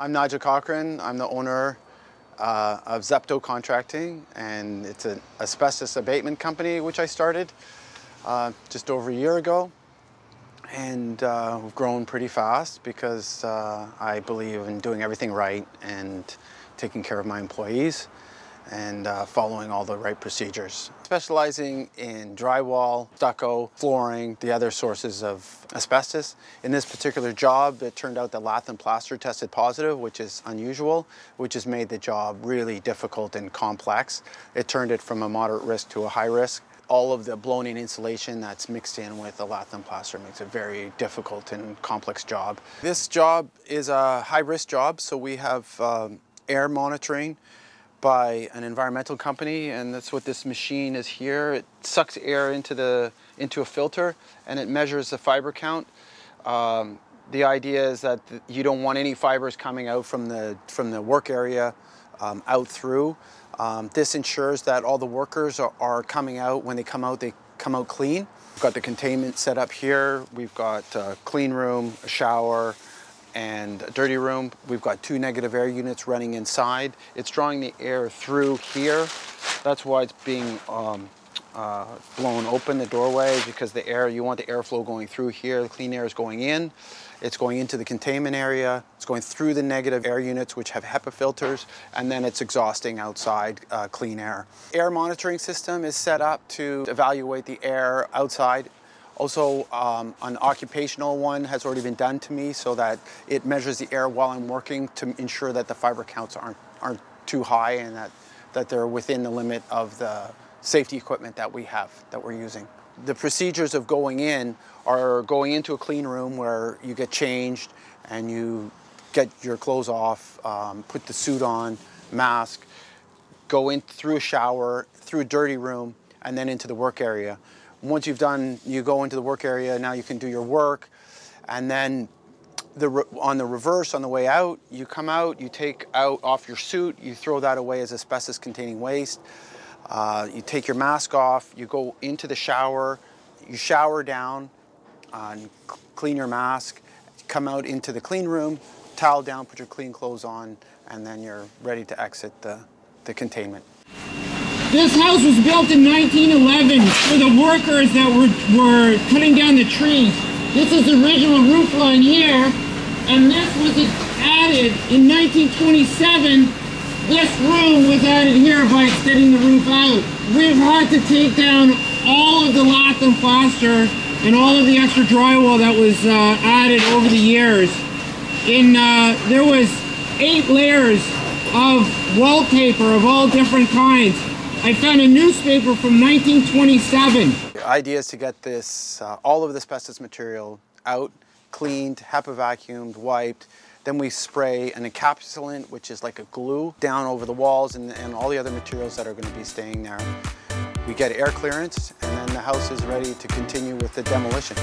I'm Nigel Cochran. I'm the owner uh, of Zepto Contracting, and it's an asbestos abatement company which I started uh, just over a year ago. And uh, we've grown pretty fast because uh, I believe in doing everything right and taking care of my employees and uh, following all the right procedures. Specializing in drywall, stucco, flooring, the other sources of asbestos. In this particular job, it turned out that lath and plaster tested positive, which is unusual, which has made the job really difficult and complex. It turned it from a moderate risk to a high risk all of the blown-in insulation that's mixed in with the lath and plaster makes a very difficult and complex job. This job is a high-risk job, so we have um, air monitoring by an environmental company, and that's what this machine is here. It sucks air into the into a filter, and it measures the fiber count. Um, the idea is that you don't want any fibers coming out from the from the work area um, out through. Um, this ensures that all the workers are, are, coming out. When they come out, they come out clean. We've got the containment set up here. We've got a clean room, a shower, and a dirty room. We've got two negative air units running inside. It's drawing the air through here. That's why it's being um, uh, blown open, the doorway, because the air, you want the airflow going through here. The clean air is going in. It's going into the containment area. It's going through the negative air units, which have HEPA filters, and then it's exhausting outside uh, clean air. Air monitoring system is set up to evaluate the air outside also, um, an occupational one has already been done to me so that it measures the air while I'm working to ensure that the fiber counts aren't, aren't too high and that, that they're within the limit of the safety equipment that we have, that we're using. The procedures of going in are going into a clean room where you get changed and you get your clothes off, um, put the suit on, mask, go in through a shower, through a dirty room, and then into the work area. Once you've done, you go into the work area, now you can do your work. And then the, on the reverse, on the way out, you come out, you take out off your suit, you throw that away as asbestos containing waste. Uh, you take your mask off, you go into the shower, you shower down, uh, and clean your mask, come out into the clean room, towel down, put your clean clothes on, and then you're ready to exit the, the containment. This house was built in 1911 for the workers that were, were cutting down the trees. This is the original roof line here, and this was added in 1927. This room was added here by extending the roof out. We've had to take down all of the lath and plaster and all of the extra drywall that was uh, added over the years. In uh, There was eight layers of wallpaper of all different kinds. I found a newspaper from 1927. The idea is to get this, uh, all of the asbestos material out, cleaned, HEPA vacuumed, wiped. Then we spray an encapsulant, which is like a glue, down over the walls and, and all the other materials that are going to be staying there. We get air clearance, and then the house is ready to continue with the demolition.